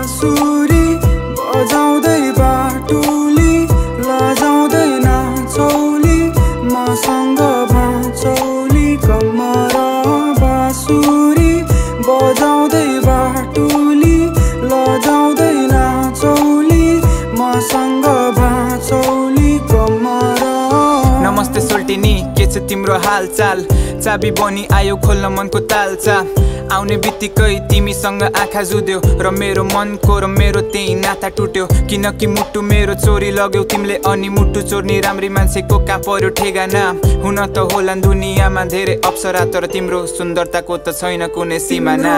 बाँसुरी बजाउँदै बाटुली लजाउँदै नाचौली मसँग भाँचौली कमर बाँसुरी बजाउँदै बाटुली लजाउँदै नाचौली मसँग भाँचौली कमर नमस्ते सोल्टिनी के छ तिम्रो हालचाल? चाबी बनी आयो खोल्न मनको तालचाल आउने बित्तिकै तिमीसँग आँखा जुद्यो र मेरो मनको र मेरो त्यही नाता टुट्यो। किनकि मुटु मेरो चोरी लग्यौ तिमीले अनि मुटु चोर्ने राम्री मान्छेको कहाँ पर्यो ठेगाना? हुन त होला दुनियाँमा धेरै अप्सरा तर तिम्रो सुन्दरताको त छैन कुनै सिमाना।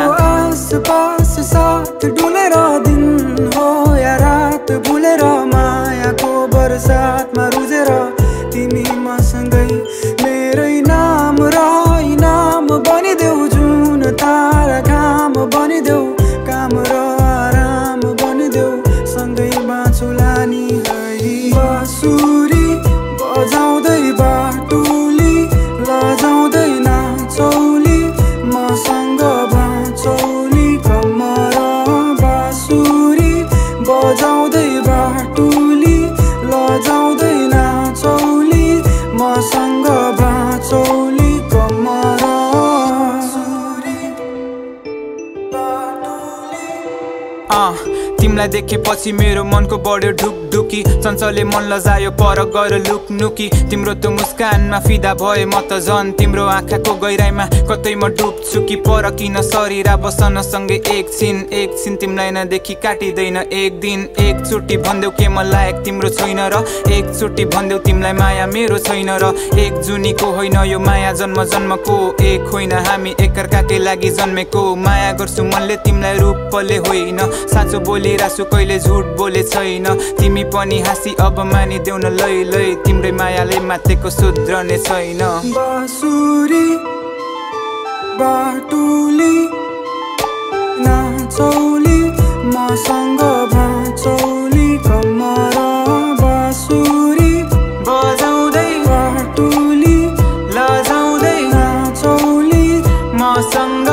दिन हो रात मायाको सँगै बाँचुला नि बाँसुरी बजाउँदै बाटुली लजाउँदै नाचौली मसँग बाँचौली कमर बाँसुरी बजाउँदै बाटुली। तिमीलाई देखेपछि मेरो मनको बढ्यो ढुकढुकी। चञ्चले मन लजायो पर गएर लुकनुकी। तिम्रो त्यो मुस्कानमा फिदा भए म त झन् तिम्रो आँखाको गहिराइमा कतै म डुब्छु कि पर किन शरीर बसन सँगै एकछिन एकछिन तिमीलाई नदेखि काटिँदैन एक दिन। एकचोटि भनिदेऊ के म लायक तिम्रो छैन र? एकचोटि भनिदेऊ तिमीलाई माया मेरो छैन र? एक जुनीको होइन यो माया जन्म जन्मको एक होइन। हामी एकअर्काकै लागि जन्मेको। माया गर्छु मनले तिमीलाई रूपले होइन। साँचो बोलिरहेछु कहिले झुट बोले छैन। तिमी पनि हाँसी अब मानिदेऊ न लै लै। तिम्रै मायाले माथेको सुध्रने छैन। बाँसुरी बाटुली नाचौली मसँग भाँचौली कमर बाँसुरी। बजाउँदै बाटुली लजाउँदै नाचौली मसँग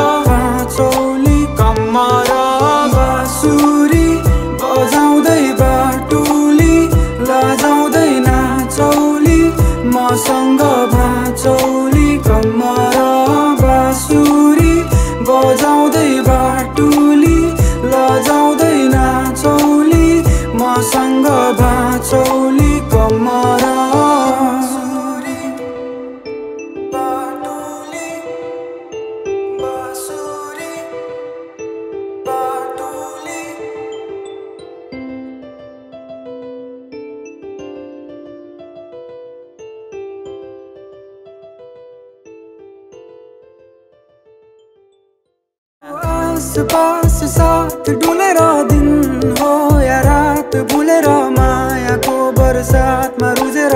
बजाउँदै बाटुली लजाउँदै नाचौली मसँग भाँचौली कमर आसपास साथ डुलेर दिन हो या रात भुलेर मायाको बरसातमा रुजेर